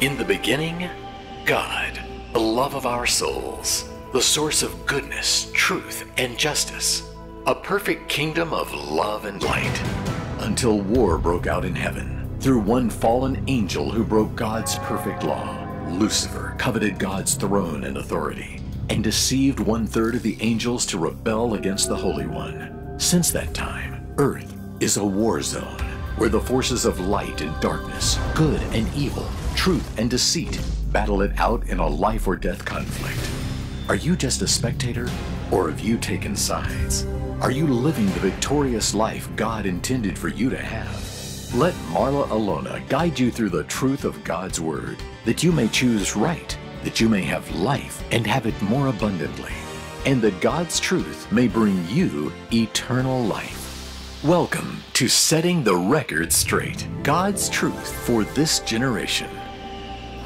In the beginning, God, the love of our souls, the source of goodness, truth, and justice, a perfect kingdom of love and light. Until war broke out in heaven through one fallen angel who broke God's perfect law. Lucifer coveted God's throne and authority and deceived one third of the angels to rebel against the Holy One. Since that time, Earth is a war zone where the forces of light and darkness, good and evil, truth and deceit battle it out in a life or death conflict. Are you just a spectator or have you taken sides? Are you living the victorious life God intended for you to have? Let Marla Ilona guide you through the truth of God's Word, that you may choose right, that you may have life and have it more abundantly, and that God's truth may bring you eternal life. Welcome to Setting the Record Straight God's Truth for This Generation.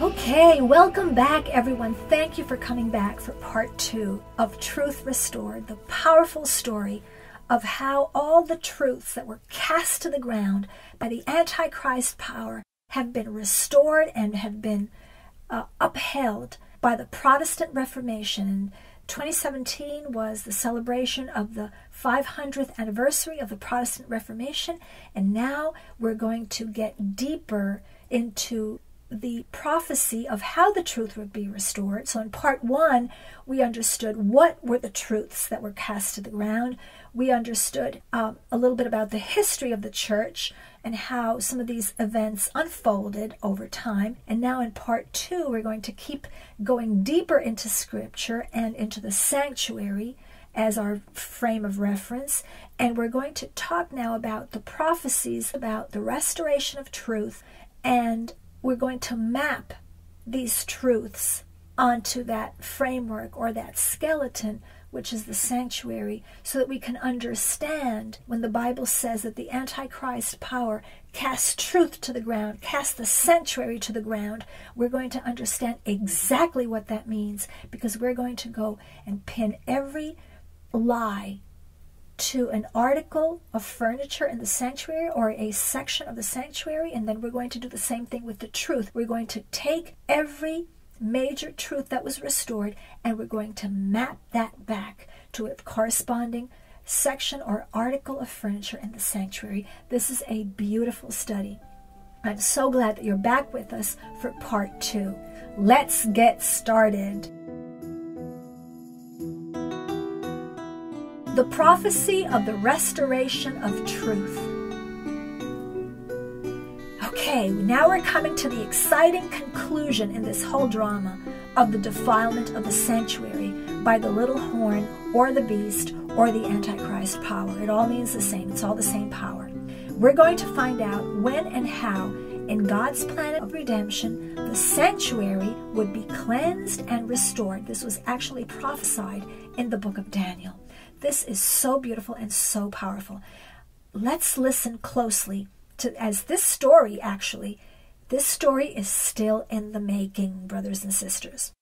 Okay, welcome back, everyone. Thank you for coming back for part two of Truth Restored, the powerful story of how all the truths that were cast to the ground by the Antichrist power have been restored and have been uh, upheld by the Protestant Reformation. 2017 was the celebration of the 500th anniversary of the Protestant Reformation, and now we're going to get deeper into the prophecy of how the truth would be restored. So, in part one, we understood what were the truths that were cast to the ground. We understood um, a little bit about the history of the church and how some of these events unfolded over time. And now in part two, we're going to keep going deeper into scripture and into the sanctuary as our frame of reference. And we're going to talk now about the prophecies about the restoration of truth. And we're going to map these truths onto that framework or that skeleton which is the sanctuary, so that we can understand when the Bible says that the Antichrist power casts truth to the ground, casts the sanctuary to the ground, we're going to understand exactly what that means because we're going to go and pin every lie to an article of furniture in the sanctuary or a section of the sanctuary, and then we're going to do the same thing with the truth. We're going to take every major truth that was restored, and we're going to map that back to a corresponding section or article of furniture in the sanctuary. This is a beautiful study. I'm so glad that you're back with us for part two. Let's get started. The prophecy of the restoration of truth. Okay, now we're coming to the exciting conclusion in this whole drama of the defilement of the sanctuary by the little horn or the beast or the Antichrist power. It all means the same, it's all the same power. We're going to find out when and how, in God's plan of redemption, the sanctuary would be cleansed and restored. This was actually prophesied in the book of Daniel. This is so beautiful and so powerful. Let's listen closely to as this story actually this story is still in the making brothers and sisters.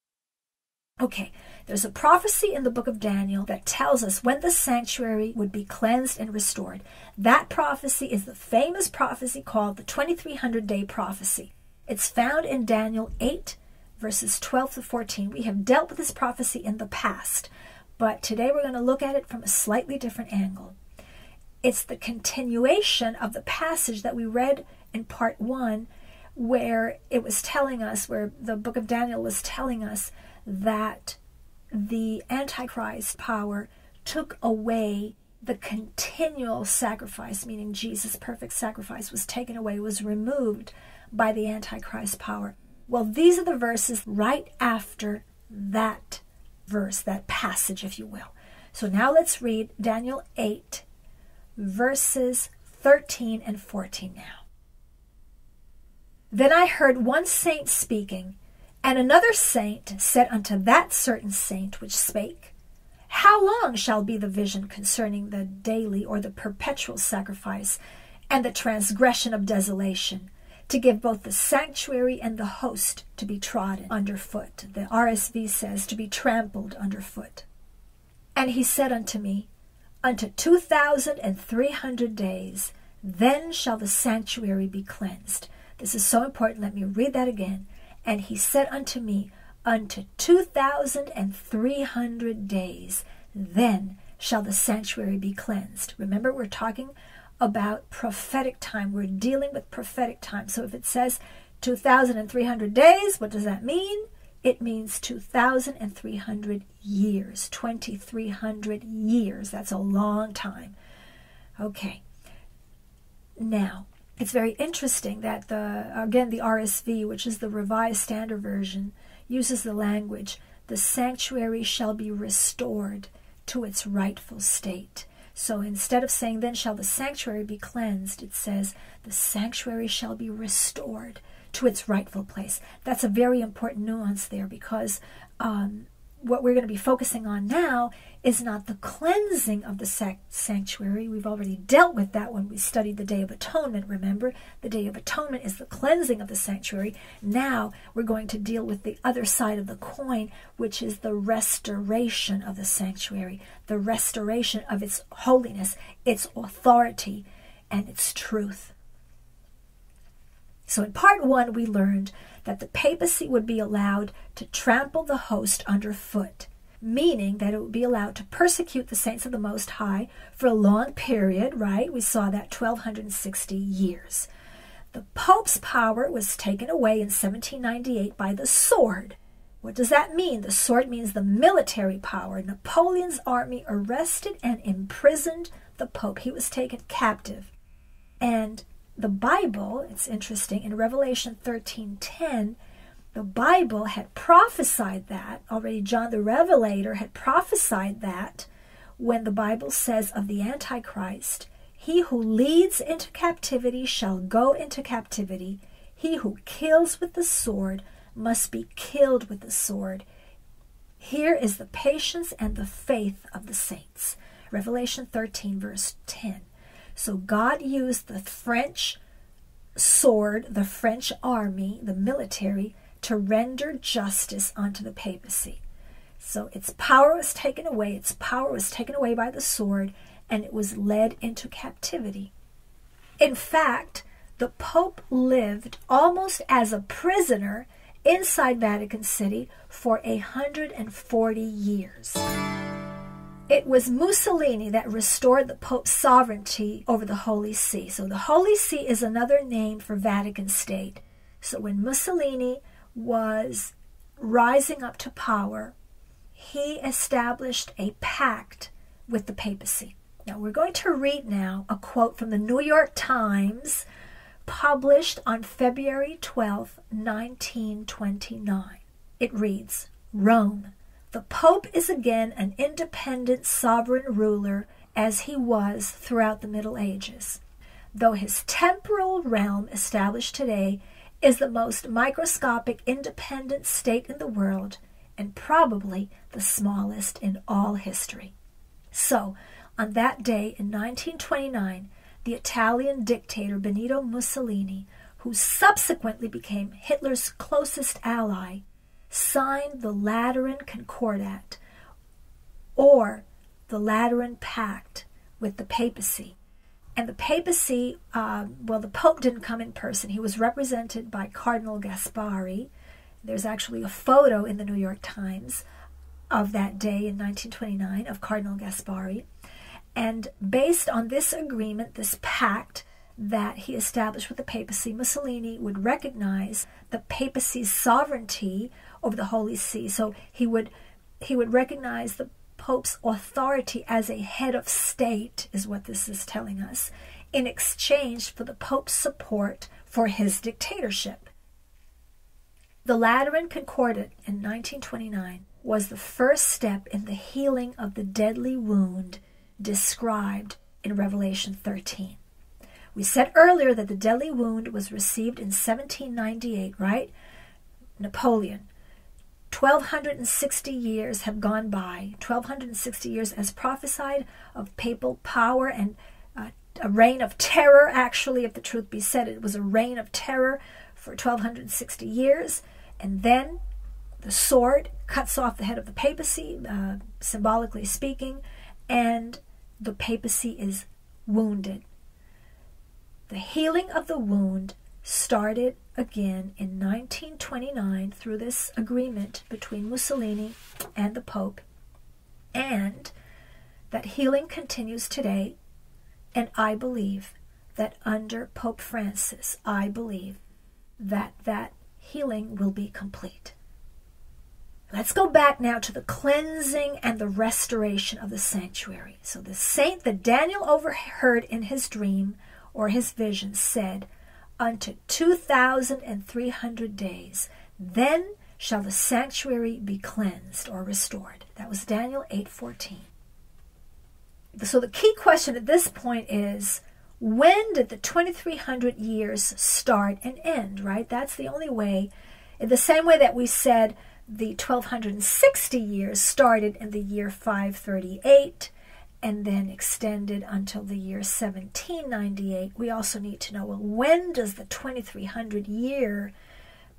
Okay there's a prophecy in the book of daniel that tells us when the sanctuary would be cleansed and restored. That prophecy is the famous prophecy called the 2300 day prophecy. It's found in daniel 8 verses 12 to 14 we have dealt with this prophecy in the past but today we're going to look at it from a slightly different angle it's the continuation of the passage that we read in part one, where it was telling us, where the book of Daniel was telling us that the Antichrist power took away the continual sacrifice, meaning Jesus' perfect sacrifice was taken away, was removed by the Antichrist power. Well, these are the verses right after that verse, that passage, if you will. So now let's read Daniel 8, verses 13 and 14 now. Then I heard one saint speaking, and another saint said unto that certain saint which spake, How long shall be the vision concerning the daily or the perpetual sacrifice and the transgression of desolation, to give both the sanctuary and the host to be trodden under foot? The RSV says, to be trampled under foot. And he said unto me, unto two thousand and three hundred days. Then shall the sanctuary be cleansed. This is so important. Let me read that again. And he said unto me, Unto two thousand and three hundred days, then shall the sanctuary be cleansed. Remember, we're talking about prophetic time. We're dealing with prophetic time. So if it says 2,300 days, what does that mean? It means 2,300 years, 2,300 years. That's a long time. Okay. Now, it's very interesting that the again the RSV, which is the Revised Standard Version, uses the language the sanctuary shall be restored to its rightful state. So instead of saying, Then shall the sanctuary be cleansed, it says, The sanctuary shall be restored to its rightful place. That's a very important nuance there because um, what we're going to be focusing on now is not the cleansing of the sanctuary. We've already dealt with that when we studied the Day of Atonement. Remember, the Day of Atonement is the cleansing of the sanctuary. Now we're going to deal with the other side of the coin, which is the restoration of the sanctuary, the restoration of its holiness, its authority, and its truth. So in part one, we learned that the papacy would be allowed to trample the host underfoot, meaning that it would be allowed to persecute the saints of the Most High for a long period, right? We saw that 1260 years. The Pope's power was taken away in 1798 by the sword. What does that mean? The sword means the military power. Napoleon's army arrested and imprisoned the Pope. He was taken captive. And the Bible, it's interesting, in Revelation 13:10, the Bible had prophesied that, already John the Revelator had prophesied that when the Bible says of the Antichrist, he who leads into captivity shall go into captivity. He who kills with the sword must be killed with the sword. Here is the patience and the faith of the saints. Revelation 13, verse 10. So God used the French sword, the French army, the military, to render justice unto the papacy. So its power was taken away, its power was taken away by the sword, and it was led into captivity. In fact, the Pope lived almost as a prisoner inside Vatican City for a 140 years. It was Mussolini that restored the Pope's sovereignty over the Holy See. So the Holy See is another name for Vatican State. So when Mussolini was rising up to power, he established a pact with the papacy. Now we're going to read now a quote from the New York Times published on February 12, 1929. It reads Rome, the Pope is again an independent sovereign ruler as he was throughout the Middle Ages. Though his temporal realm established today is the most microscopic independent state in the world and probably the smallest in all history. So, on that day in 1929, the Italian dictator Benito Mussolini, who subsequently became Hitler's closest ally, signed the Lateran Concordat or the Lateran Pact with the papacy. And the papacy, uh, well, the Pope didn't come in person. He was represented by Cardinal Gasparri. There's actually a photo in the New York Times of that day in 1929 of Cardinal Gasparri. And based on this agreement, this pact, that he established with the papacy, Mussolini would recognize the papacy's sovereignty over the Holy See. So he would he would recognize the Pope's authority as a head of state, is what this is telling us, in exchange for the Pope's support for his dictatorship. The Lateran Concordat in 1929 was the first step in the healing of the deadly wound described in Revelation 13. We said earlier that the deadly wound was received in 1798, right? Napoleon. 1260 years have gone by. 1260 years as prophesied of papal power and uh, a reign of terror, actually, if the truth be said. It was a reign of terror for 1260 years. And then the sword cuts off the head of the papacy, uh, symbolically speaking, and the papacy is wounded. The healing of the wound started again in 1929 through this agreement between Mussolini and the Pope, and that healing continues today. And I believe that under Pope Francis, I believe that that healing will be complete. Let's go back now to the cleansing and the restoration of the sanctuary. So the saint that Daniel overheard in his dream or his vision said, Unto 2,300 days, then shall the sanctuary be cleansed or restored. That was Daniel 8:14. So the key question at this point is when did the 2300 years start and end, right? That's the only way. In the same way that we said the 1260 years started in the year 538 and then extended until the year 1798, we also need to know well, when does the 2300 year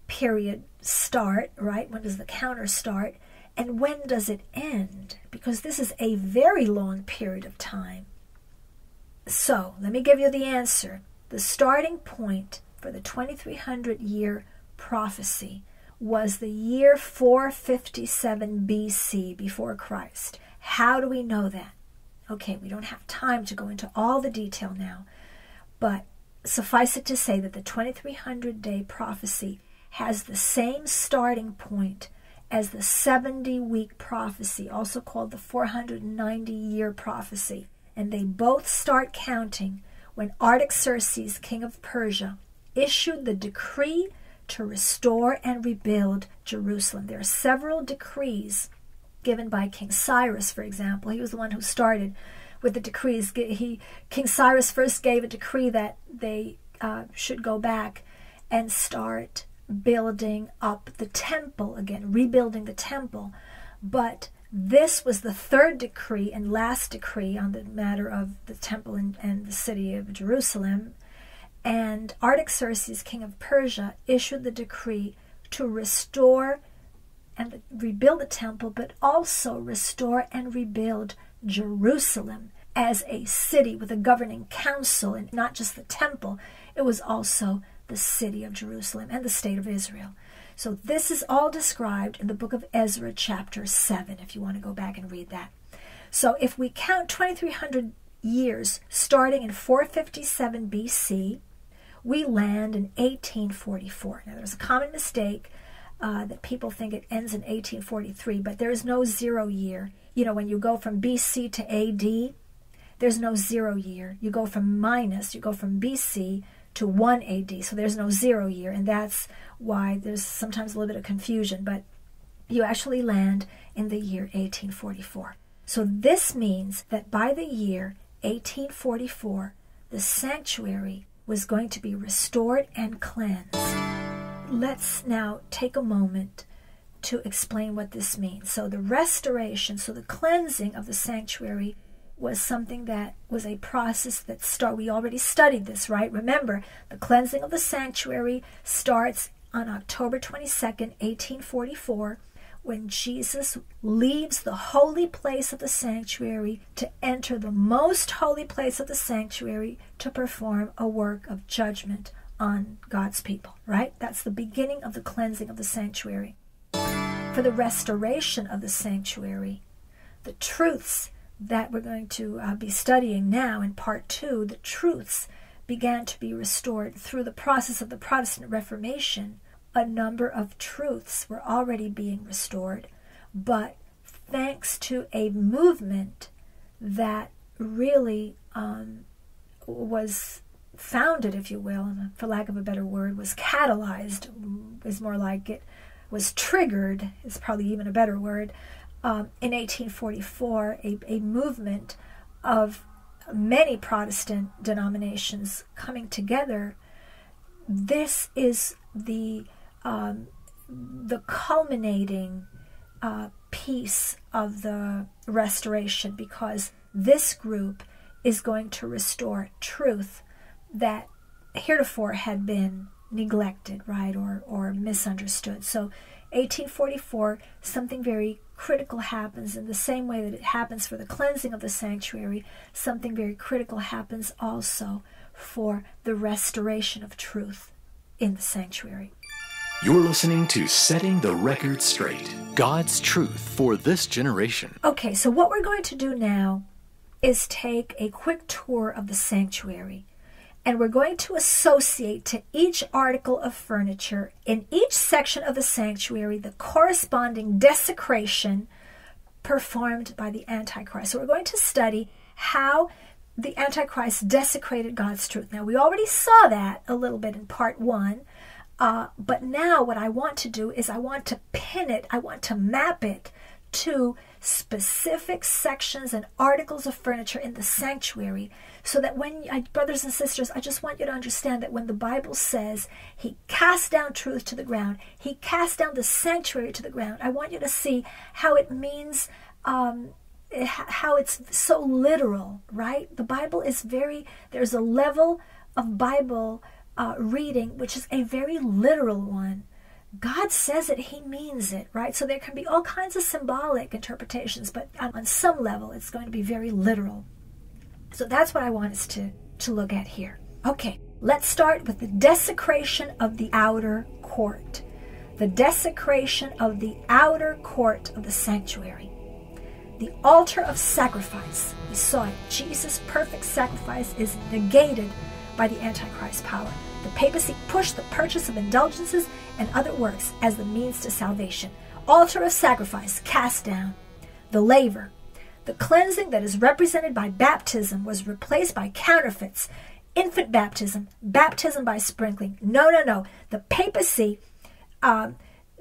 period start, right? When does the counter start? And when does it end? Because this is a very long period of time. So, let me give you the answer. The starting point for the 2300 year prophecy was the year 457 BC before Christ. How do we know that? Okay, we don't have time to go into all the detail now, but suffice it to say that the 2300 day prophecy has the same starting point as the 70 week prophecy, also called the 490 year prophecy and they both start counting when Artaxerxes, king of Persia, issued the decree to restore and rebuild Jerusalem. There are several decrees given by King Cyrus, for example. He was the one who started with the decrees. He, King Cyrus first gave a decree that they uh, should go back and start building up the temple again, rebuilding the temple. But this was the third decree and last decree on the matter of the temple and, and the city of Jerusalem. And Artaxerxes, king of Persia, issued the decree to restore and rebuild the temple, but also restore and rebuild Jerusalem as a city with a governing council, and not just the temple, it was also the city of Jerusalem and the state of Israel. So this is all described in the book of Ezra, chapter 7, if you want to go back and read that. So if we count 2300 years starting in 457 BC, we land in 1844. Now, there's a common mistake uh, that people think it ends in 1843, but there is no zero year. You know, when you go from BC to AD, there's no zero year. You go from minus, you go from BC to 1 AD. So there's no zero year, and that's why there's sometimes a little bit of confusion, but you actually land in the year 1844. So this means that by the year 1844, the sanctuary was going to be restored and cleansed. Let's now take a moment to explain what this means. So, the restoration, so the cleansing of the sanctuary was something that was a process that start we already studied this right remember the cleansing of the sanctuary starts on October 22nd 1844 when Jesus leaves the holy place of the sanctuary to enter the most holy place of the sanctuary to perform a work of judgment on God's people, right? That's the beginning of the cleansing of the sanctuary. For the restoration of the sanctuary, the truths that we're going to uh, be studying now in part two, the truths began to be restored through the process of the Protestant Reformation. A number of truths were already being restored, but thanks to a movement that really um, was founded, if you will, for lack of a better word, was catalyzed, is more like it was triggered, is probably even a better word, um, in 1844 a, a movement of many Protestant denominations coming together. This is the um, the culminating uh, piece of the restoration because this group is going to restore truth that heretofore had been neglected, right, or or misunderstood. So, 1844, something very critical happens in the same way that it happens for the cleansing of the sanctuary, something very critical happens also for the restoration of truth. in the sanctuary. You're listening to Setting the Record Straight God's Truth for This Generation. Okay, so what we're going to do now is take a quick tour of the sanctuary. And we're going to associate to each article of furniture in each section of the sanctuary the corresponding desecration performed by the Antichrist. So we're going to study how the Antichrist desecrated God's truth. Now, we already saw that a little bit in part one uh, but now, what I want to do is I want to pin it, I want to map it to specific sections and articles of furniture in the sanctuary so that when I, brothers and sisters i just want you to understand that when the bible says he cast down truth to the ground he cast down the sanctuary to the ground i want you to see how it means um, how it's so literal right the bible is very there's a level of bible uh, reading, which is a very literal one. God says it, He means it, right? So there can be all kinds of symbolic interpretations, but on some level, it's going to be very literal. So that's what I want us to, to look at here. Okay, let's start with the desecration of the outer court. The desecration of the outer court of the sanctuary. The altar of sacrifice. We saw it. Jesus' perfect sacrifice is negated by the Antichrist power. The papacy pushed the purchase of indulgences and other works as the means to salvation. Altar of sacrifice cast down. The laver. The cleansing that is represented by baptism was replaced by counterfeits. Infant baptism, baptism by sprinkling. No, no, no. The papacy um,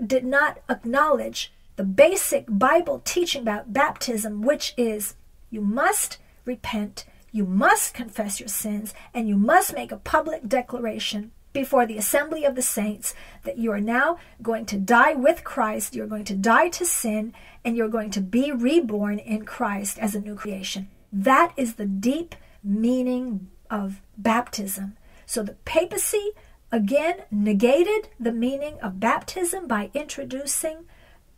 did not acknowledge the basic Bible teaching about baptism, which is you must repent you must confess your sins and you must make a public declaration before the assembly of the saints that you are now going to die with Christ, you're going to die to sin, and you're going to be reborn in Christ as a new creation. That is the deep meaning of baptism. So the papacy again negated the meaning of baptism by introducing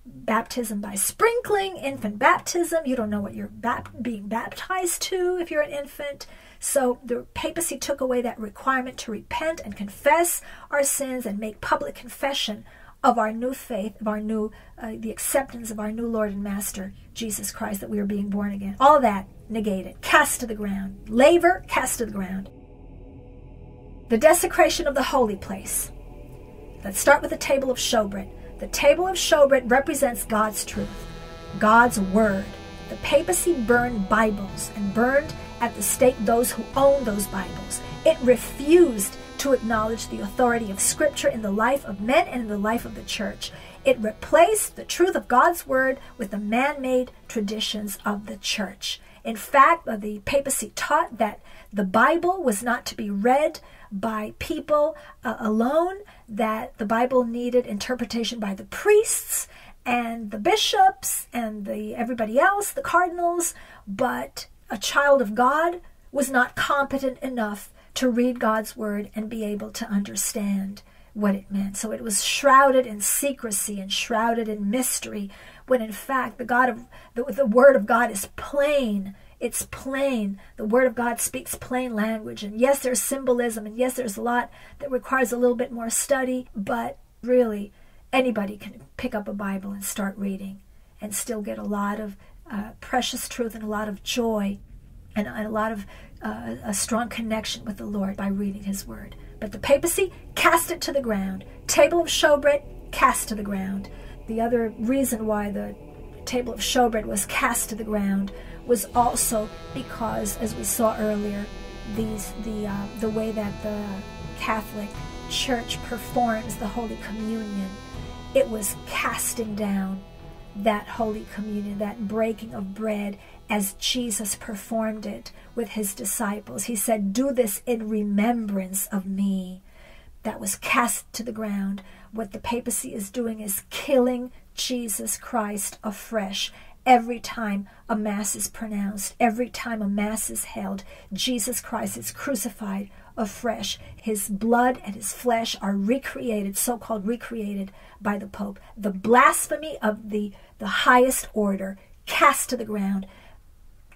baptism by sprinkling, infant baptism. You don't know what you're bap- being baptized to if you're an infant. So the papacy took away that requirement to repent and confess our sins and make public confession of our new faith, of our new, uh, the acceptance of our new Lord and Master, Jesus Christ, that we are being born again. All that negated, cast to the ground. Laver, cast to the ground. The desecration of the holy place. Let's start with the table of showbread. The table of showbread represents God's truth, God's word. The papacy burned Bibles and burned at the stake those who owned those Bibles. It refused to acknowledge the authority of Scripture in the life of men and in the life of the church. It replaced the truth of God's word with the man made traditions of the church. In fact, the papacy taught that the Bible was not to be read by people uh, alone, that the Bible needed interpretation by the priests and the bishops and the everybody else, the cardinals, but a child of God was not competent enough to read God's word and be able to understand what it meant. So it was shrouded in secrecy and shrouded in mystery, when in fact the God of the, the word of God is plain it's plain. The Word of God speaks plain language. And yes, there's symbolism, and yes, there's a lot that requires a little bit more study, but really, anybody can pick up a Bible and start reading and still get a lot of uh, precious truth and a lot of joy and, and a lot of uh, a strong connection with the Lord by reading His Word. But the papacy cast it to the ground. Table of showbread cast to the ground. The other reason why the table of showbread was cast to the ground was also because, as we saw earlier, these the uh, the way that the Catholic Church performs the Holy Communion, it was casting down that Holy Communion, that breaking of bread, as Jesus performed it with his disciples. He said, "Do this in remembrance of me." That was cast to the ground. What the papacy is doing is killing Jesus Christ afresh every time a Mass is pronounced, every time a Mass is held, Jesus Christ is crucified afresh. His blood and his flesh are recreated, so called recreated by the Pope. The blasphemy of the, the highest order cast to the ground.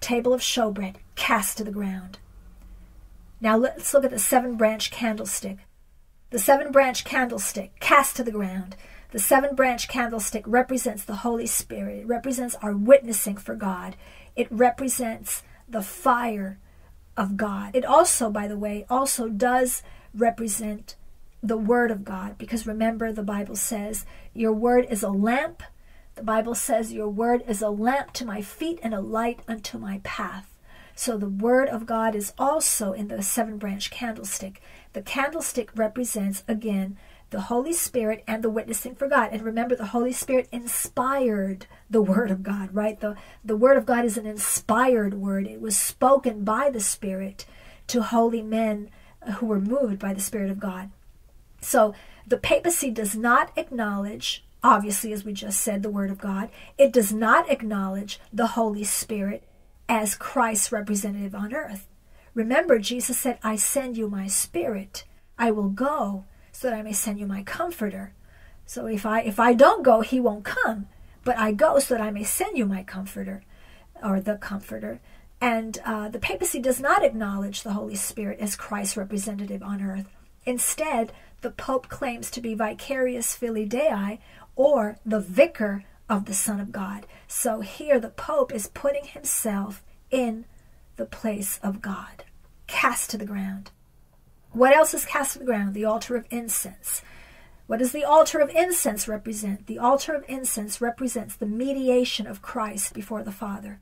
Table of showbread cast to the ground. Now let's look at the seven branch candlestick. The seven branch candlestick cast to the ground. The seven branch candlestick represents the Holy Spirit. It represents our witnessing for God. It represents the fire of God. It also, by the way, also does represent the Word of God because remember, the Bible says, Your Word is a lamp. The Bible says, Your Word is a lamp to my feet and a light unto my path. So the Word of God is also in the seven branch candlestick. The candlestick represents, again, the Holy Spirit and the witnessing for God. And remember, the Holy Spirit inspired the Word of God, right? The, the Word of God is an inspired word. It was spoken by the Spirit to holy men who were moved by the Spirit of God. So the papacy does not acknowledge, obviously, as we just said, the Word of God. It does not acknowledge the Holy Spirit as Christ's representative on earth. Remember, Jesus said, I send you my Spirit. I will go so that I may send you my comforter. So if I if I don't go, he won't come. But I go so that I may send you my comforter, or the comforter. And uh, the papacy does not acknowledge the Holy Spirit as Christ's representative on earth. Instead, the Pope claims to be vicarius filii Dei, or the vicar of the Son of God. So here the Pope is putting himself in the place of God, cast to the ground. What else is cast to the ground? The altar of incense. What does the altar of incense represent? The altar of incense represents the mediation of Christ before the Father.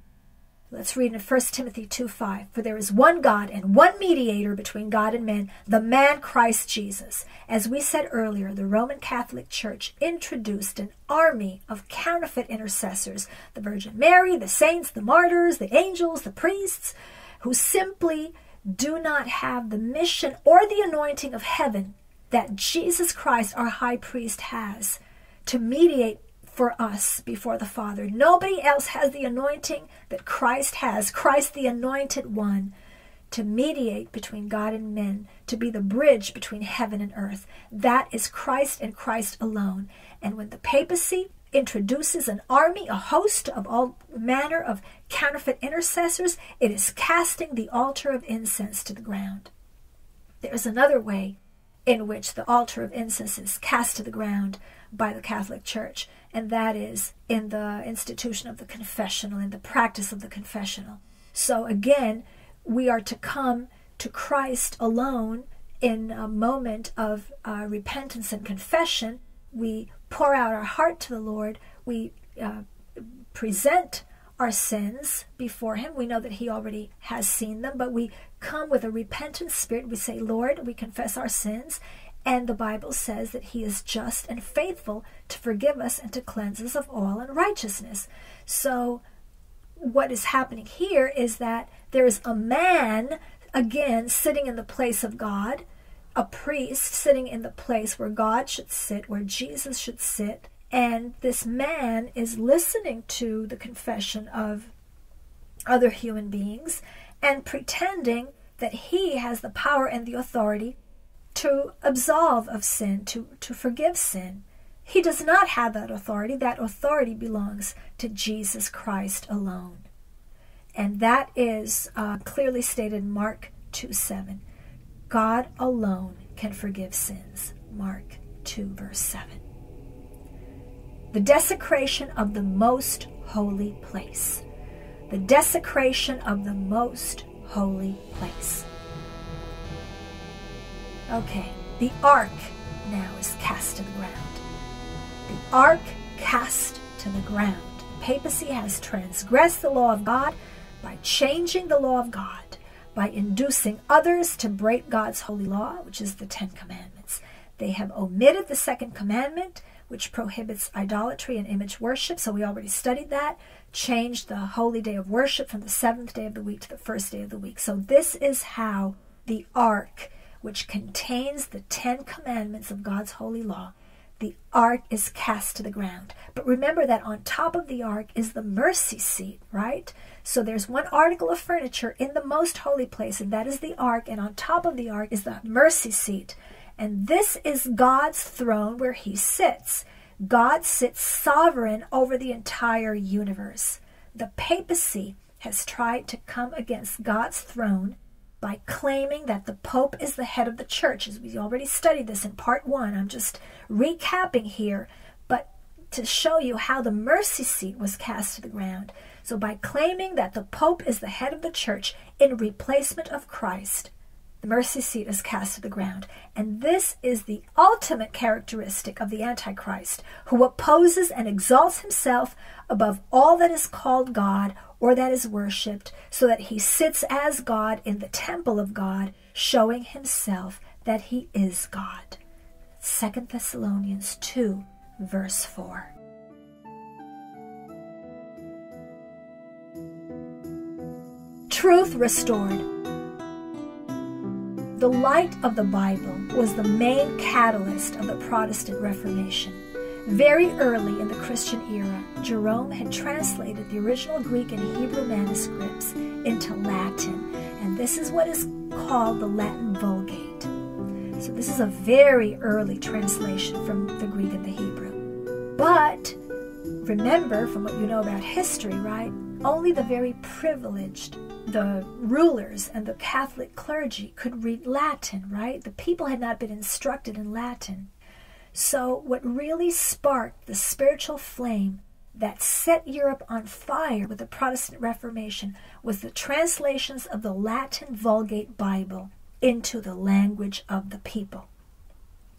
Let's read in 1 Timothy 2 5. For there is one God and one mediator between God and men, the man Christ Jesus. As we said earlier, the Roman Catholic Church introduced an army of counterfeit intercessors the Virgin Mary, the saints, the martyrs, the angels, the priests, who simply do not have the mission or the anointing of heaven that Jesus Christ, our high priest, has to mediate for us before the Father. Nobody else has the anointing that Christ has, Christ the anointed one, to mediate between God and men, to be the bridge between heaven and earth. That is Christ and Christ alone. And when the papacy introduces an army, a host of all manner of counterfeit intercessors, it is casting the altar of incense to the ground. There is another way in which the altar of incense is cast to the ground by the Catholic Church, and that is in the institution of the confessional, in the practice of the confessional. So again, we are to come to Christ alone in a moment of uh, repentance and confession. We pour out our heart to the Lord, we uh, present our sins before Him. We know that He already has seen them, but we come with a repentant spirit. We say, Lord, we confess our sins. And the Bible says that He is just and faithful to forgive us and to cleanse us of all unrighteousness. So, what is happening here is that there is a man, again, sitting in the place of God a priest sitting in the place where God should sit, where Jesus should sit, and this man is listening to the confession of other human beings and pretending that he has the power and the authority to absolve of sin, to, to forgive sin. He does not have that authority. That authority belongs to Jesus Christ alone. And that is uh, clearly stated in Mark 2 7. God alone can forgive sins. Mark 2, verse 7. The desecration of the most holy place. The desecration of the most holy place. Okay, the ark now is cast to the ground. The ark cast to the ground. Papacy has transgressed the law of God by changing the law of God by inducing others to break God's holy law, which is the Ten Commandments. They have omitted the second commandment, which prohibits idolatry and image worship. So we already studied that. Changed the holy day of worship from the seventh day of the week to the first day of the week. So this is how the ark, which contains the Ten Commandments of God's holy law, the ark is cast to the ground. But remember that on top of the ark is the mercy seat, right? So there's one article of furniture in the most holy place, and that is the ark, and on top of the ark is the mercy seat. And this is God's throne where he sits. God sits sovereign over the entire universe. The papacy has tried to come against God's throne by claiming that the Pope is the head of the church. As we already studied this in part one, I'm just recapping here, but to show you how the mercy seat was cast to the ground. So, by claiming that the Pope is the head of the church in replacement of Christ, the mercy seat is cast to the ground. And this is the ultimate characteristic of the Antichrist, who opposes and exalts himself above all that is called God or that is worshipped, so that he sits as God in the temple of God, showing himself that he is God. 2 Thessalonians 2, verse 4. Truth restored. The light of the Bible was the main catalyst of the Protestant Reformation. Very early in the Christian era, Jerome had translated the original Greek and Hebrew manuscripts into Latin, and this is what is called the Latin Vulgate. So, this is a very early translation from the Greek and the Hebrew. But remember from what you know about history, right? Only the very privileged the rulers and the Catholic clergy could read Latin, right? The people had not been instructed in Latin. So, what really sparked the spiritual flame that set Europe on fire with the Protestant Reformation was the translations of the Latin Vulgate Bible into the language of the people.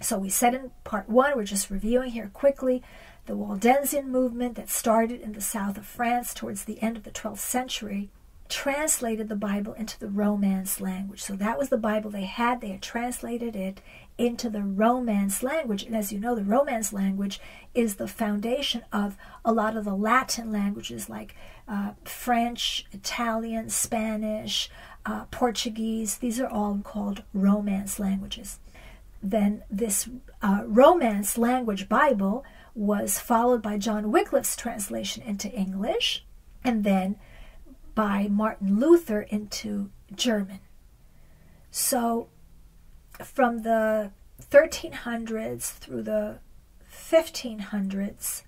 So, we said in part one, we're just reviewing here quickly, the Waldensian movement that started in the south of France towards the end of the 12th century translated the Bible into the Romance language. So that was the Bible they had. They had translated it into the Romance language. And as you know, the Romance language is the foundation of a lot of the Latin languages like uh, French, Italian, Spanish, uh, Portuguese. These are all called Romance languages. Then this uh, Romance language Bible was followed by John Wycliffe's translation into English. And then by Martin Luther into German. So from the 1300s through the 1500s,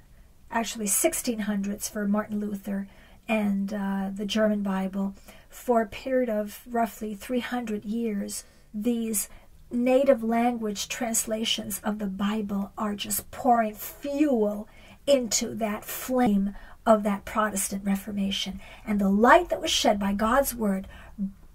actually 1600s for Martin Luther and uh, the German Bible, for a period of roughly 300 years, these native language translations of the Bible are just pouring fuel into that flame of that Protestant Reformation. And the light that was shed by God's Word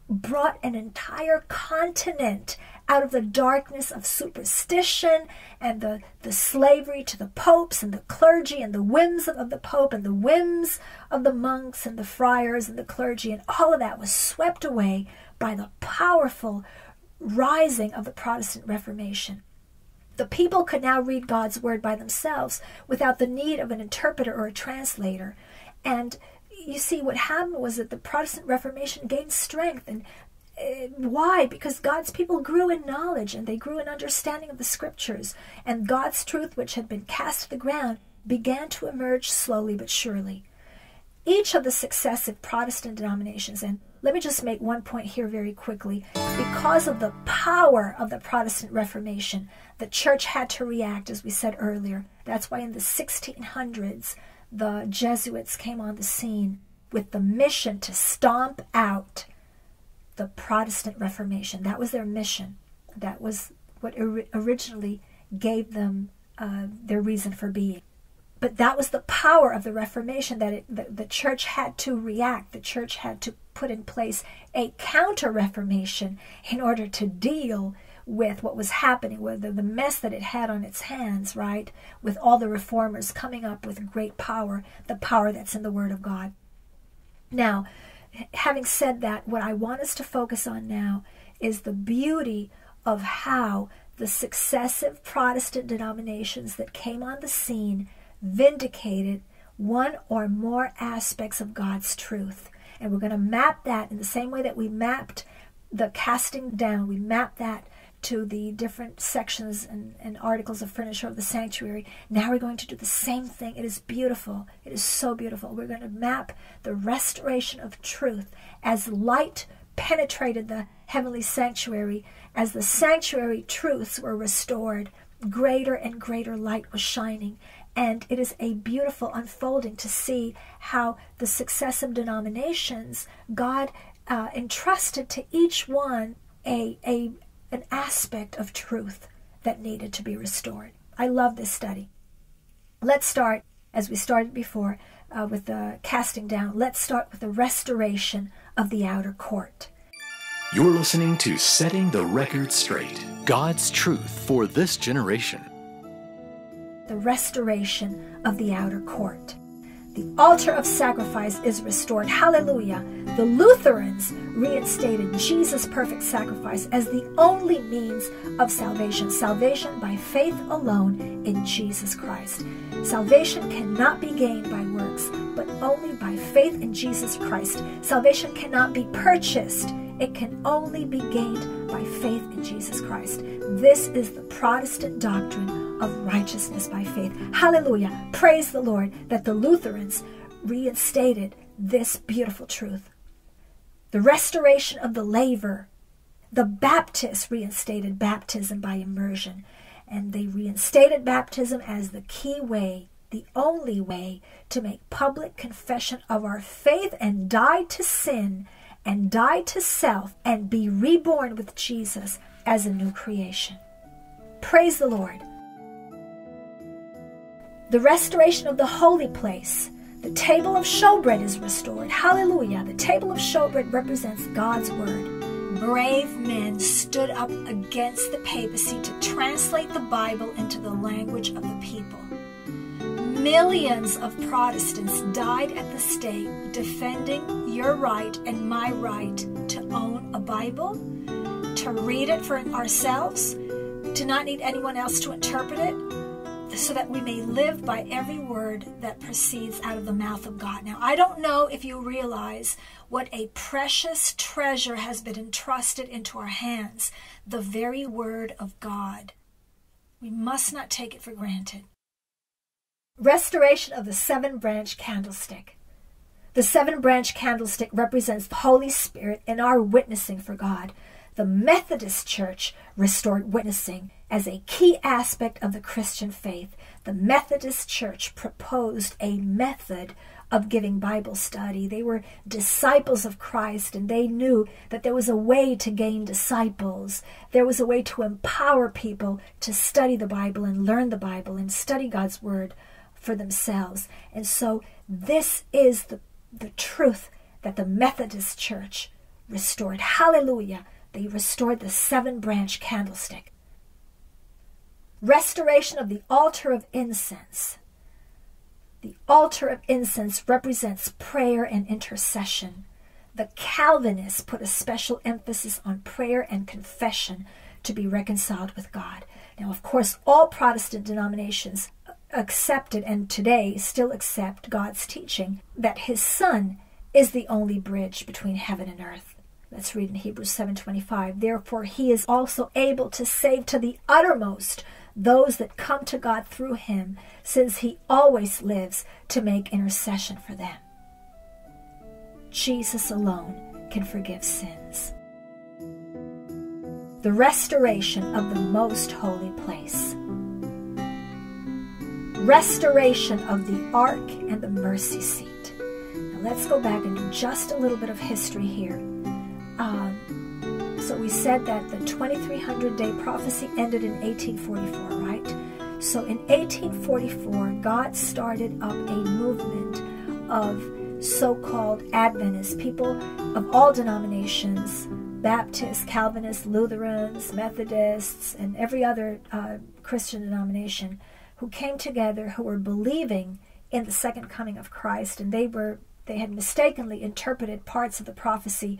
brought an entire continent out of the darkness of superstition and the, the slavery to the popes and the clergy and the whims of, the pope and the whims of the monks and the friars and the clergy. And all of that was swept away by the powerful rising of the Protestant Reformation. The people could now read God's word by themselves without the need of an interpreter or a translator. And you see, what happened was that the Protestant Reformation gained strength. And Uh, why? Because God's people grew in knowledge and they grew in understanding of the scriptures. And God's truth, which had been cast to the ground, began to emerge slowly but surely. Each of the successive Protestant denominations, and let me just make one point here very quickly. Because of the power of the Protestant Reformation, the church had to react, as we said earlier. That's why in the 1600s, the Jesuits came on the scene with the mission to stomp out the Protestant Reformation. That was their mission. That was what or- originally gave them uh, their reason for being. But that was the power of the Reformation that it, the, the church had to react. The church had to put in place a counter Reformation in order to deal with what was happening, with the, the mess that it had on its hands, right? With all the reformers coming up with great power, the power that's in the Word of God. Now, having said that, what I want us to focus on now is the beauty of how the successive Protestant denominations that came on the scene vindicated one or more aspects of God's truth. And we're going to map that in the same way that we mapped the casting down, we map that to the different sections and, and, articles of furniture of the sanctuary. Now we're going to do the same thing. It is beautiful. It is so beautiful. We're going to map the restoration of truth as light penetrated the heavenly sanctuary, as the sanctuary truths were restored. Greater and greater light was shining. And it is a beautiful unfolding to see how the successive denominations, God uh, entrusted to each one a, a an aspect of truth that needed to be restored. I love this study. Let's start, as we started before, uh, with the casting down. Let's start with the restoration of the outer court. You're listening to Setting the Record Straight God's truth for this generation. The restoration of the outer court. The altar of sacrifice is restored. Hallelujah. The Lutherans reinstated Jesus' perfect sacrifice as the only means of salvation. Salvation by faith alone in Jesus Christ. Salvation cannot be gained by works, but only by faith in Jesus Christ. Salvation cannot be purchased it can only be gained by faith in Jesus Christ. This is the Protestant doctrine of righteousness by faith. Hallelujah. Praise the Lord that the Lutherans reinstated this beautiful truth. The restoration of the laver. The Baptists reinstated baptism by immersion, and they reinstated baptism as the key way, the only way to make public confession of our faith and die to sin and die to self and be reborn with Jesus as a new creation. Praise the Lord. The restoration of the holy place. The table of showbread is restored. Hallelujah. The table of showbread represents God's word. Brave men stood up against the papacy to translate the Bible into the language of the people. Millions of Protestants died at the stake defending your right and my right to own a Bible, to read it for ourselves, to not need anyone else to interpret it, so that we may live by every word that proceeds out of the mouth of God. Now, I don't know if you realize what a precious treasure has been entrusted into our hands the very word of God. We must not take it for granted. Restoration of the seven branch candlestick. The seven branch candlestick represents the Holy Spirit in our witnessing for God. The Methodist Church restored witnessing as a key aspect of the Christian faith. The Methodist Church proposed a method of giving Bible study. They were disciples of Christ and they knew that there was a way to gain disciples. There was a way to empower people to study the Bible and learn the Bible and study God's Word for themselves. And so this is the, the truth that the Methodist Church restored. Hallelujah. They restored the seven branch candlestick. Restoration of the altar of incense. The altar of incense represents prayer and intercession. The Calvinists put a special emphasis on prayer and confession to be reconciled with God. Now, of course, all Protestant denominations accepted and today still accept God's teaching that his son is the only bridge between heaven and earth. Let's read in Hebrews 7:25. Therefore he is also able to save to the uttermost those that come to God through him, since he always lives to make intercession for them. Jesus alone can forgive sins. The restoration of the most holy place restoration of the ark and the mercy seat. Now let's go back and do just a little bit of history here. Um, so we said that the 2300 day prophecy ended in 1844, right? So in 1844, God started up a movement of so called Adventists, people of all denominations Baptists, Calvinists, Lutherans, Methodists, and every other uh, Christian denomination who came together who were believing in the second coming of Christ and they were they had mistakenly interpreted parts of the prophecy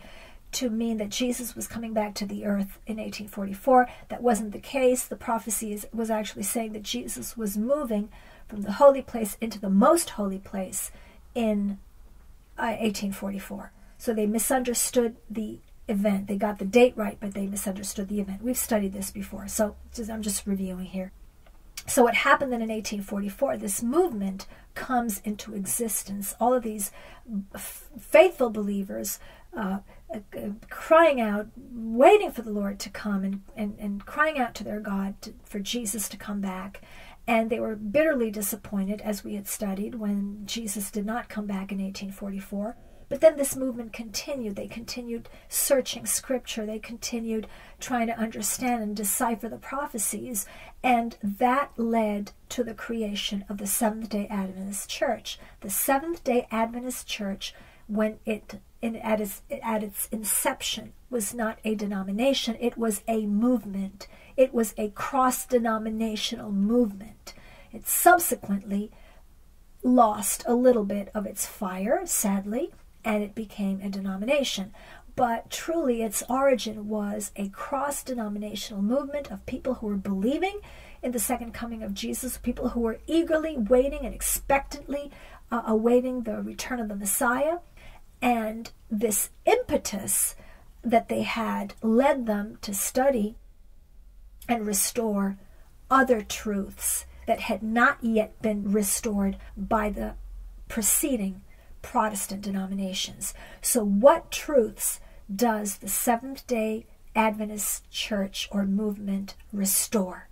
to mean that Jesus was coming back to the earth in 1844. That wasn't the case. The prophecy is, was actually saying that Jesus was moving from the holy place into the most holy place in uh, 1844. So they misunderstood the event. They got the date right, but they misunderstood the event. We've studied this before, so just, I'm just reviewing here. So, what happened then in 1844? This movement comes into existence. All of these faithful believers uh, uh, crying out, waiting for the Lord to come, and, and, and crying out to their God to, for Jesus to come back. And they were bitterly disappointed, as we had studied, when Jesus did not come back in 1844. But then this movement continued. They continued searching scripture, they continued trying to understand and decipher the prophecies, and that led to the creation of the Seventh day Adventist Church. The Seventh day Adventist Church, when it in, at, its, at its inception, was not a denomination, it was a movement. It was a cross denominational movement. It subsequently lost a little bit of its fire, sadly, and it became a denomination. But truly, its origin was a cross denominational movement of people who were believing in the second coming of Jesus, people who were eagerly waiting and expectantly uh, awaiting the return of the Messiah. And this impetus that they had led them to study and restore other truths that had not yet been restored by the preceding Protestant denominations. So, what truths does the Seventh day Adventist church or movement restore?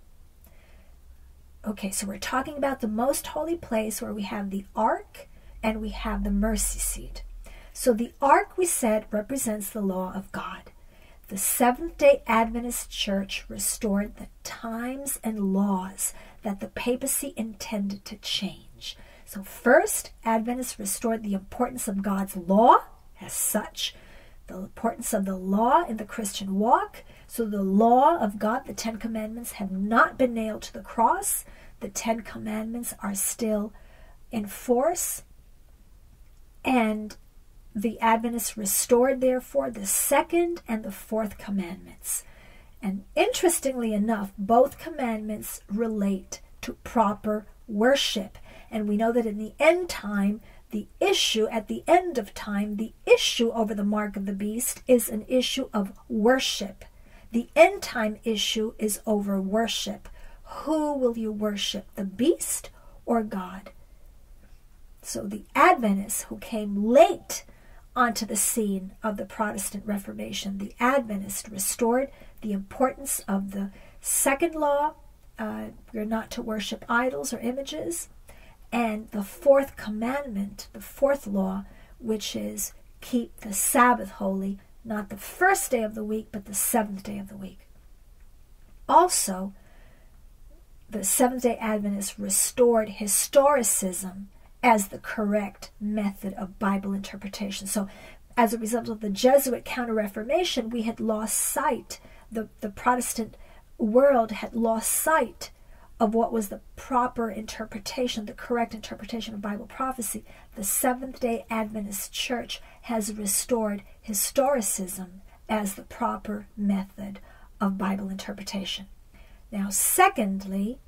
Okay, so we're talking about the most holy place where we have the ark and we have the mercy seat. So the ark, we said, represents the law of God. The Seventh day Adventist Church restored the times and laws that the papacy intended to change. So, first, Adventists restored the importance of God's law as such, the importance of the law in the Christian walk. So, the law of God, the Ten Commandments, have not been nailed to the cross. The Ten Commandments are still in force. And the Adventists restored, therefore, the second and the fourth commandments. And interestingly enough, both commandments relate to proper worship. And we know that in the end time, the issue at the end of time, the issue over the mark of the beast is an issue of worship. The end time issue is over worship. Who will you worship, the beast or God? So the Adventists who came late onto the scene of the Protestant Reformation. The Adventists restored the importance of the second law uh, we're not to worship idols or images, and the fourth commandment, the fourth law, which is keep the Sabbath holy, not the first day of the week, but the seventh day of the week. Also, the Seventh day Adventists restored historicism as the correct method of Bible interpretation. So, as a result of the Jesuit Counter Reformation, we had lost sight, the, the Protestant world had lost sight of what was the proper interpretation, the correct interpretation of Bible prophecy. The Seventh day Adventist Church has restored historicism as the proper method of Bible interpretation. Now, secondly,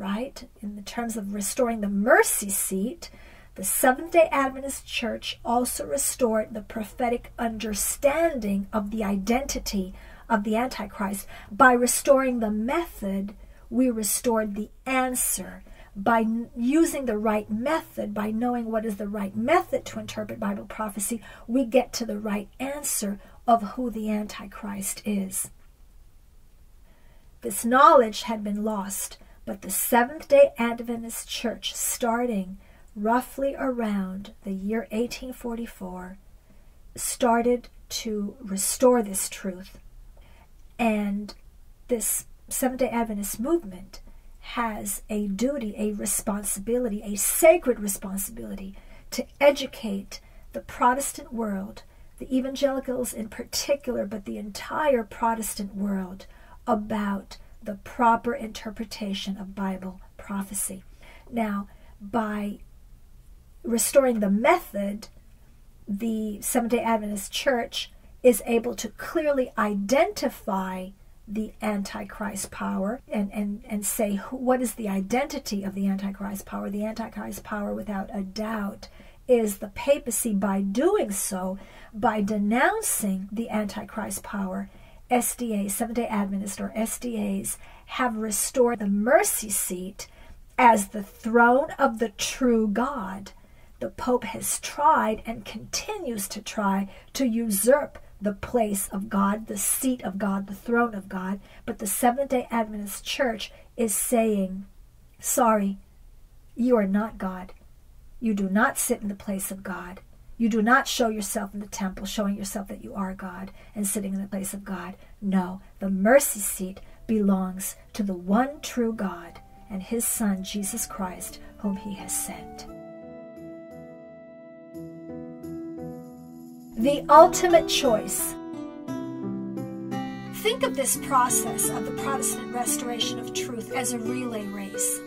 right? In the terms of restoring the mercy seat, the Seventh day Adventist Church also restored the prophetic understanding of the identity of the Antichrist. By restoring the method, we restored the answer. By using the right method, by knowing what is the right method to interpret Bible prophecy, we get to the right answer of who the Antichrist is. This knowledge had been lost but the Seventh day Adventist Church, starting roughly around the year 1844, started to restore this truth. And this Seventh day Adventist movement has a duty, a responsibility, a sacred responsibility to educate the Protestant world, the evangelicals in particular, but the entire Protestant world, about the proper interpretation of Bible prophecy. Now, by restoring the method, the Seventh day Adventist Church is able to clearly identify the Antichrist power and, and, and say who, what is the identity of the Antichrist power. The Antichrist power, without a doubt, is the papacy by doing so, by denouncing the Antichrist power SDA, Seventh day Adventists or SDAs, have restored the mercy seat as the throne of the true God. The Pope has tried and continues to try to usurp the place of God, the seat of God, the throne of God. But the Seventh day Adventist Church is saying, Sorry, you are not God. You do not sit in the place of God. You do not show yourself in the temple, showing yourself that you are God and sitting in the place of God. No, the mercy seat belongs to the one true God and his Son, Jesus Christ, whom he has sent. The ultimate choice. Think of this process of the Protestant restoration of truth as a relay race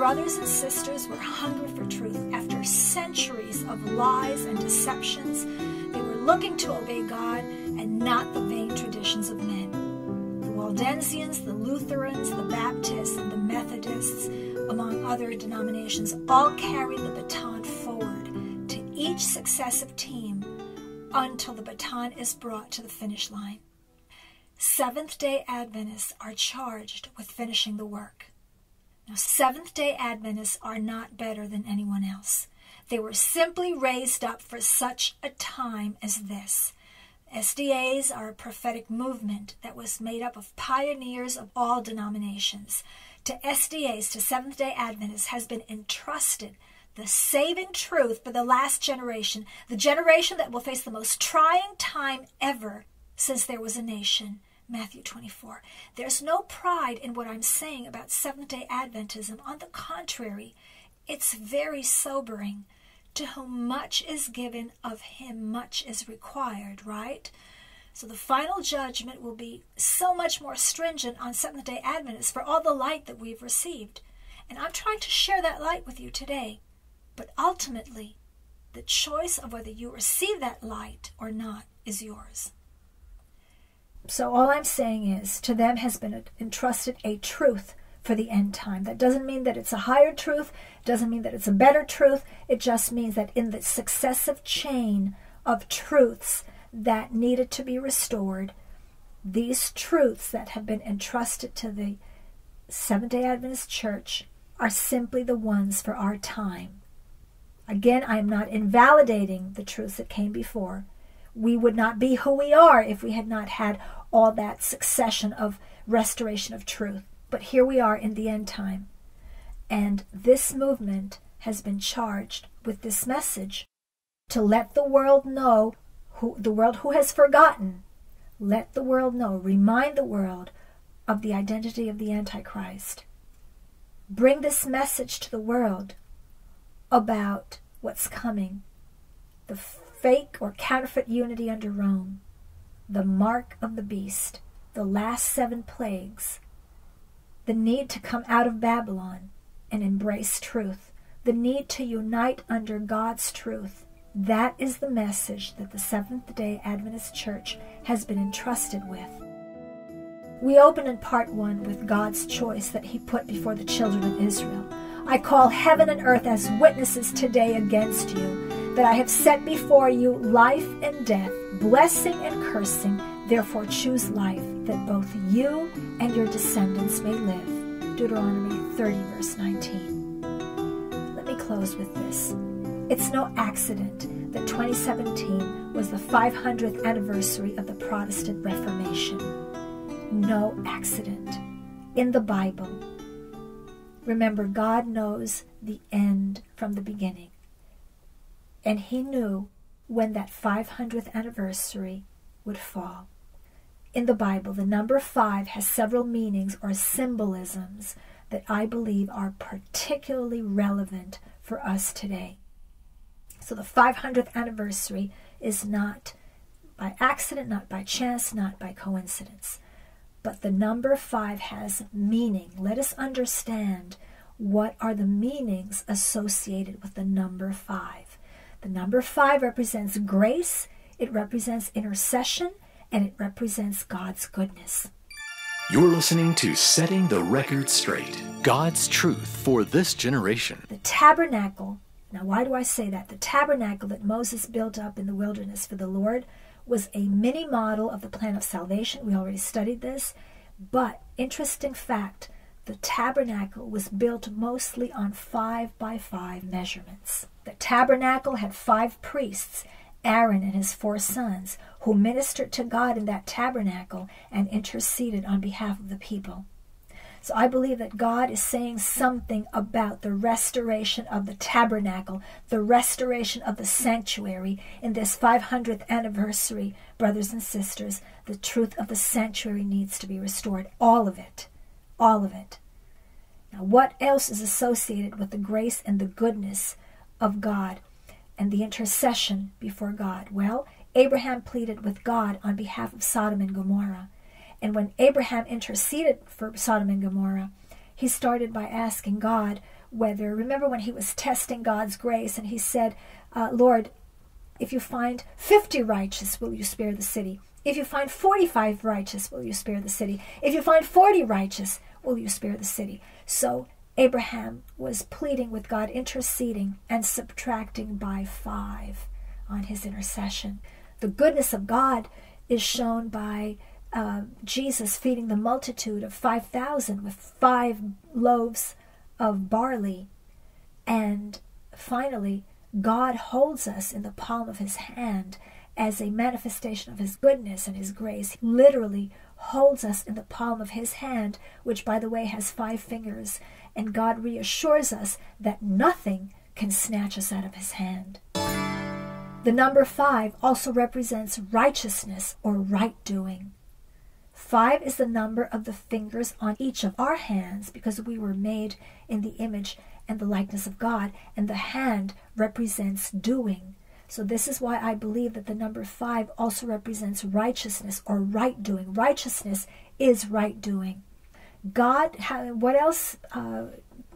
brothers and sisters were hungry for truth after centuries of lies and deceptions. They were looking to obey God and not the vain traditions of men. The Waldensians, the Lutherans, the Baptists, and the Methodists, among other denominations, all carried the baton forward to each successive team until the baton is brought to the finish line. Seventh day Adventists are charged with finishing the work. Now, Seventh day Adventists are not better than anyone else. They were simply raised up for such a time as this. SDAs are a prophetic movement that was made up of pioneers of all denominations. To SDAs, to Seventh day Adventists, has been entrusted the saving truth for the last generation, the generation that will face the most trying time ever since there was a nation. Matthew 24. There's no pride in what I'm saying about Seventh day Adventism. On the contrary, it's very sobering. To whom much is given, of him much is required, right? So the final judgment will be so much more stringent on Seventh day Adventists for all the light that we've received. And I'm trying to share that light with you today. But ultimately, the choice of whether you receive that light or not is yours. So all I'm saying is, to them has been entrusted a truth for the end time. That doesn't mean that it's a higher truth, doesn't mean that it's a better truth. It just means that in the successive chain of truths that needed to be restored, these truths that have been entrusted to the Seventh day Adventist Church are simply the ones for our time. Again, I am not invalidating the truths that came before we would not be who we are if we had not had all that succession of restoration of truth. But here we are in the end time. And this movement has been charged with this message to let the world know who the world who has forgotten. Let the world know. Remind the world of the identity of the antichrist. Bring this message to the world about what's coming. The fake or counterfeit unity under Rome, the mark of the beast, the last seven plagues, the need to come out of Babylon and embrace truth, the need to unite under God's truth. That is the message that the Seventh day Adventist Church has been entrusted with. We open in part one with God's choice that He put before the children of Israel. I call heaven and earth as witnesses today against you that I have set before you life and death, blessing and cursing. Therefore, choose life, that both you and your descendants may live. Deuteronomy 30, verse 19. Let me close with this. It's no accident that 2017 was the 500th anniversary of the Protestant Reformation. No accident. In the Bible, remember, God knows the end from the beginning. And he knew when that 500th anniversary would fall. In the Bible, the number five has several meanings or symbolisms that I believe are particularly relevant for us today. So the 500th anniversary is not by accident, not by chance, not by coincidence. But the number five has meaning. Let us understand what are the meanings associated with the number five. The number five represents grace, it represents intercession, and it represents God's goodness. You're listening to Setting the Record Straight God's truth for this generation. The tabernacle, now why do I say that? The tabernacle that Moses built up in the wilderness for the Lord was a mini model of the plan of salvation. We already studied this. But, interesting fact, the tabernacle was built mostly on five by five measurements. The tabernacle had five priests, Aaron and his four sons, who ministered to God in that tabernacle and interceded on behalf of the people. So I believe that God is saying something about the restoration of the tabernacle, the restoration of the sanctuary in this 500th anniversary, brothers and sisters. The truth of the sanctuary needs to be restored. All of it. All of it. Now, what else is associated with the grace and the goodness of God and the intercession before God? Well, Abraham pleaded with God on behalf of Sodom and Gomorrah. And when Abraham interceded for Sodom and Gomorrah, he started by asking God whether, remember when he was testing God's grace and he said, uh, Lord, if you find 50 righteous, will you spare the city? If you find 45 righteous, will you spare the city? If you find 40 righteous, will you spare the city? So Abraham was pleading with God, interceding and subtracting by five on his intercession. The goodness of God is shown by uh, Jesus feeding the multitude of 5,000 with five loaves of barley. And finally, God holds us in the palm of his hand as a manifestation of his goodness and his grace. Literally holds us in the palm of his hand, which, by the way, has five fingers. And God reassures us that nothing can snatch us out of his hand. The number five also represents righteousness or right doing. Five is the number of the fingers on each of our hands because we were made in the image and the likeness of God, and the hand represents doing. So, this is why I believe that the number five also represents righteousness or right doing. Righteousness is right doing. God, what else uh,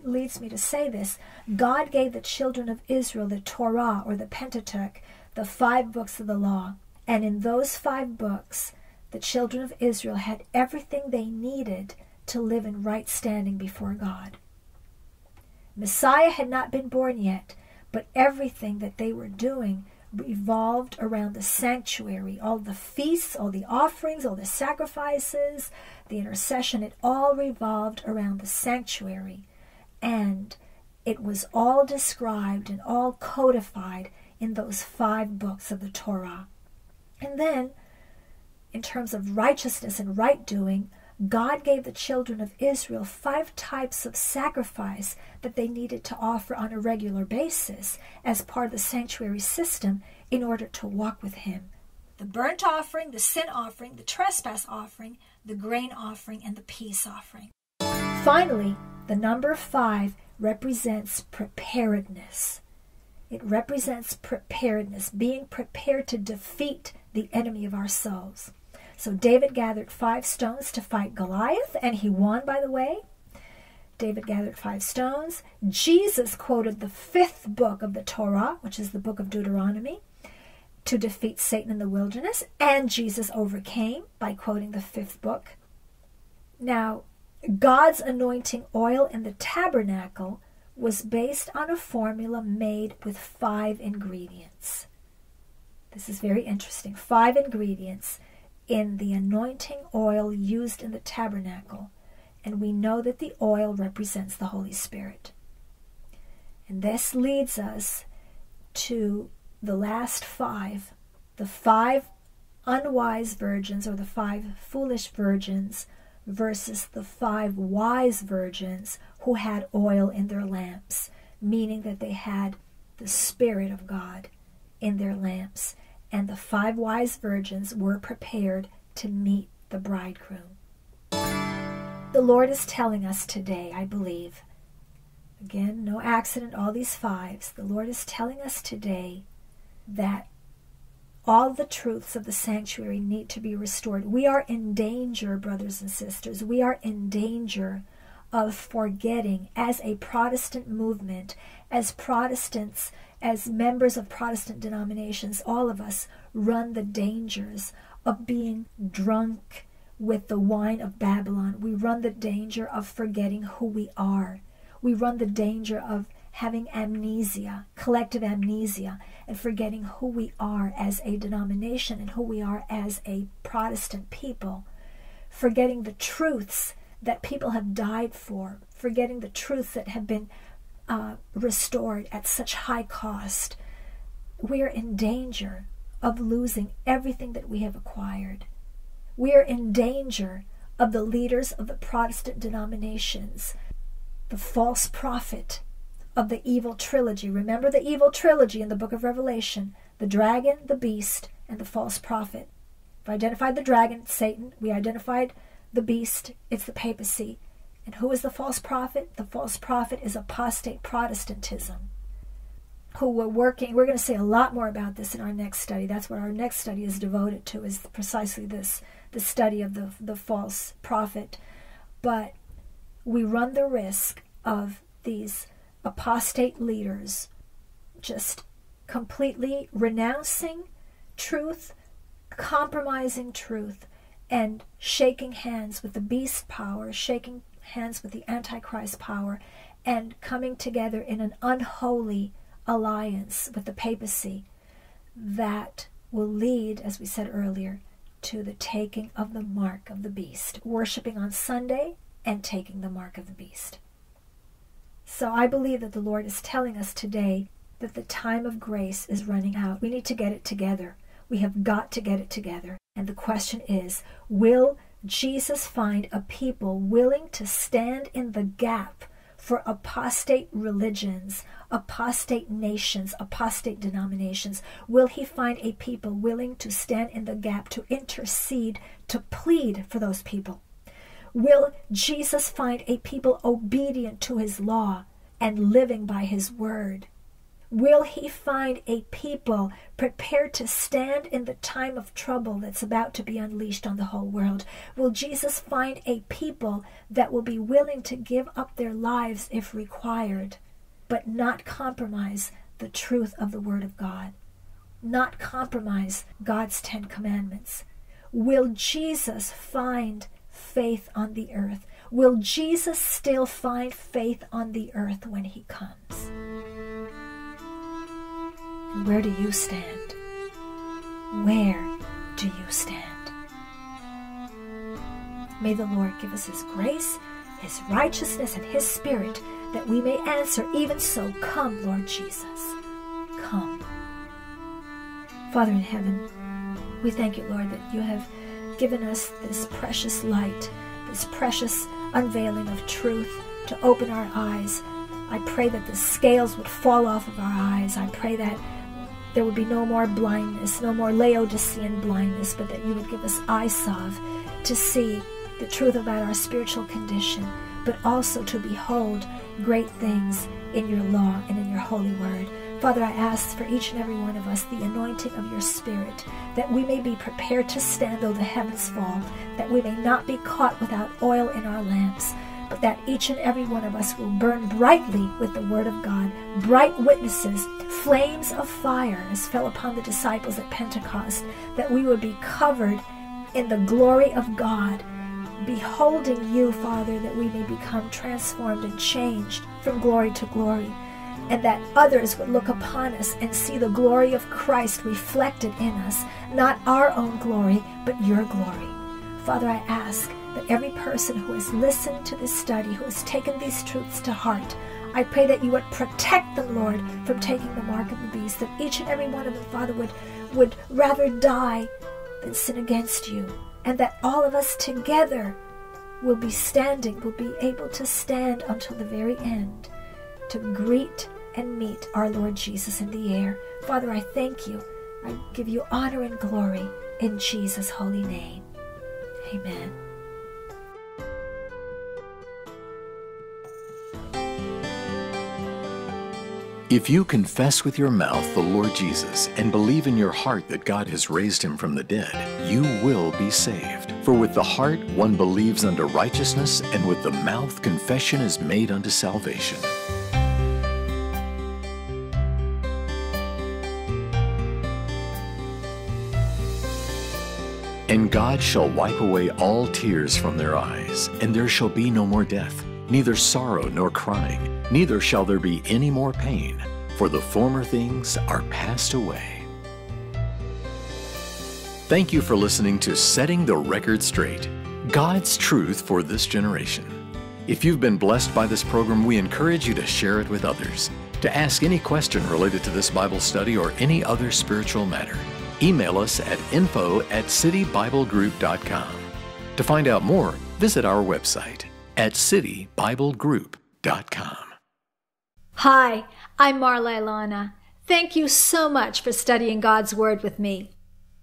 leads me to say this? God gave the children of Israel the Torah or the Pentateuch, the five books of the law. And in those five books, the children of Israel had everything they needed to live in right standing before God. Messiah had not been born yet, but everything that they were doing revolved around the sanctuary. All the feasts, all the offerings, all the sacrifices, the intercession, it all revolved around the sanctuary. And it was all described and all codified in those five books of the Torah. And then in terms of righteousness and right doing, God gave the children of Israel five types of sacrifice that they needed to offer on a regular basis as part of the sanctuary system in order to walk with Him the burnt offering, the sin offering, the trespass offering, the grain offering, and the peace offering. Finally, the number five represents preparedness. It represents preparedness, being prepared to defeat the enemy of our souls. So David gathered five stones to fight Goliath, and he won, by the way. David gathered five stones. Jesus quoted the fifth book of the Torah, which is the book of Deuteronomy, to defeat Satan in the wilderness, and Jesus overcame by quoting the fifth book. Now, God's anointing oil in the tabernacle was based on a formula made with five ingredients. This is very interesting. Five ingredients in the anointing oil used in the tabernacle, and we know that the oil represents the Holy Spirit. And this leads us to the last five, the five unwise virgins or the five foolish virgins versus the five wise virgins who had oil in their lamps, meaning that they had the Spirit of God in their lamps and the five wise virgins were prepared to meet the bridegroom. The Lord is telling us today, I believe, again, no accident, all these fives, the Lord is telling us today that all the truths of the sanctuary need to be restored. We are in danger, brothers and sisters. We are in danger of forgetting as a Protestant movement, as Protestants as members of Protestant denominations, all of us run the dangers of being drunk with the wine of Babylon. We run the danger of forgetting who we are. We run the danger of having amnesia, collective amnesia, and forgetting who we are as a denomination and who we are as a Protestant people. Forgetting the truths that people have died for, forgetting the truths that have been uh, restored at such high cost, we are in danger of losing everything that we have acquired. We are in danger of the leaders of the Protestant denominations, the false prophet of the evil trilogy. Remember the evil trilogy in the book of Revelation the dragon, the beast, and the false prophet. We identified the dragon, Satan. We identified the beast, it's the papacy. And who is the false prophet? The false prophet is apostate Protestantism who were working. We're going to say a lot more about this in our next study. That's what our next study is devoted to, is precisely this the study of the, the false prophet. But we run the risk of these apostate leaders just completely renouncing truth, compromising truth, and shaking hands with the beast power, shaking hands with the Antichrist power, and coming together in an unholy alliance with the papacy that will lead, as we said earlier, to the taking of the mark of the beast, worshiping on Sunday and taking the mark of the beast. So I believe that the Lord is telling us today that the time of grace is running out. We need to get it together. We have got to get it together. And the question is will Jesus find a people willing to stand in the gap for apostate religions, apostate nations, apostate denominations? Will he find a people willing to stand in the gap, to intercede, to plead for those people? Will Jesus find a people obedient to his law and living by his word? Will he find a people prepared to stand in the time of trouble that's about to be unleashed on the whole world? Will Jesus find a people that will be willing to give up their lives if required, but not compromise the truth of the Word of God? Not compromise God's Ten Commandments? Will Jesus find faith on the earth? Will Jesus still find faith on the earth when he comes? Where do you stand? Where do you stand? May the Lord give us His grace, His righteousness, and His Spirit that we may answer, even so, come, Lord Jesus. Come. Father in heaven, we thank you, Lord, that you have given us this precious light, this precious unveiling of truth to open our eyes. I pray that the scales would fall off of our eyes. I pray that there would be no more blindness, no more Laodicean blindness, but that you would give us eye salve to see the truth about our spiritual condition, but also to behold great things in your law and in your holy word. Father, I ask for each and every one of us the anointing of your Spirit, that we may be prepared to stand though the heavens fall, that we may not be caught without oil in our lamps, but that each and every one of us will burn brightly with the Word of God, bright witnesses, flames of fire, as fell upon the disciples at Pentecost, that we would be covered in the glory of God, beholding you, Father, that we may become transformed and changed from glory to glory, and that others would look upon us and see the glory of Christ reflected in us, not our own glory, but your glory. Father, I ask that every person who has listened to this study, who has taken these truths to heart, I pray that you would protect them, Lord, from taking the mark of the beast, that each and every one of them, Father, would, would rather die than sin against you, and that all of us together will be standing, will be able to stand until the very end to greet and meet our Lord Jesus in the air. Father, I thank you. I give you honor and glory in Jesus' holy name. Amen. If you confess with your mouth the Lord Jesus and believe in your heart that God has raised him from the dead, you will be saved. For with the heart one believes unto righteousness, and with the mouth confession is made unto salvation. And God shall wipe away all tears from their eyes, and there shall be no more death, neither sorrow nor crying neither shall there be any more pain, for the former things are passed away. Thank you for listening to Setting the Record Straight God's Truth for This Generation. If you've been blessed by this program, we encourage you to share it with others. To ask any question related to this Bible study or any other spiritual matter, email us at info at citybiblegroup.com. To find out more, visit our website at citybiblegroup.com. Hi, I'm Marla Ilona. Thank you so much for studying God's Word with me.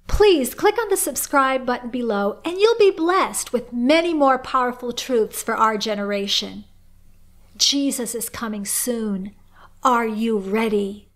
Please click on the subscribe button below and you'll be blessed with many more powerful truths for our generation. Jesus is coming soon. Are you ready?